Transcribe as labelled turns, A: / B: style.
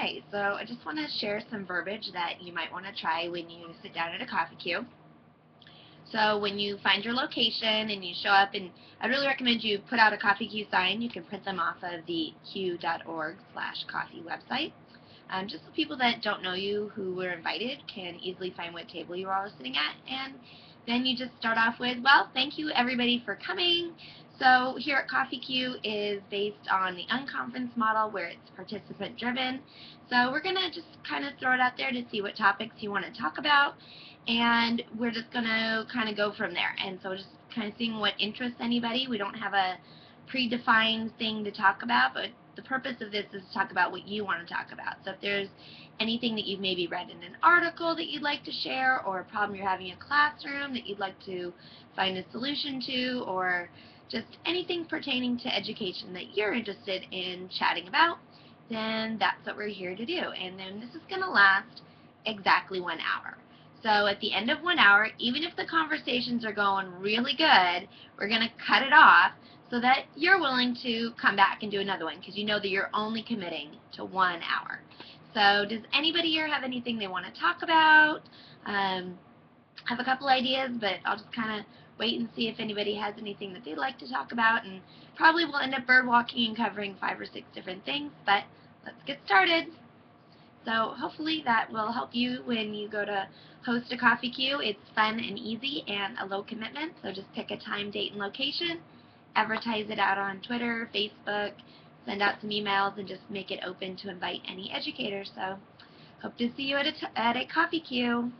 A: Hi, so I just want to share some verbiage that you might want to try when you sit down at a coffeeEDU. So when you find your location and you show up, and I really recommend you put out a coffeeEDU sign. You can print them off of the queue.org slash coffee website. Um, just so people that don't know you who were invited can easily find what table you are all sitting at. And then you just start off with, well, thank you everybody for coming. So here at coffeeEDU is based on the unconference model where it's participant driven. So we're going to just kind of throw it out there to see what topics you want to talk about and we're just going to kind of go from there. And so just kind of seeing what interests anybody. We don't have a predefined thing to talk about, but the purpose of this is to talk about what you want to talk about. So if there's anything that you've maybe read in an article that you'd like to share or a problem you're having in a classroom that you'd like to find a solution to or just anything pertaining to education that you're interested in chatting about, then that's what we're here to do. And then this is going to last exactly one hour. So at the end of one hour, even if the conversations are going really good, we're going to cut it off so that you're willing to come back and do another one because you know that you're only committing to one hour. So does anybody here have anything they want to talk about? Um, Have a couple ideas, but I'll just kind of wait and see if anybody has anything that they'd like to talk about, and probably we'll end up bird walking and covering five or six different things, but let's get started. So hopefully that will help you when you go to host a coffeeEDU. It's fun and easy and a low commitment, so just pick a time, date, and location, advertise it out on Twitter, Facebook, send out some emails, and just make it open to invite any educators. So hope to see you at a, at a coffeeEDU.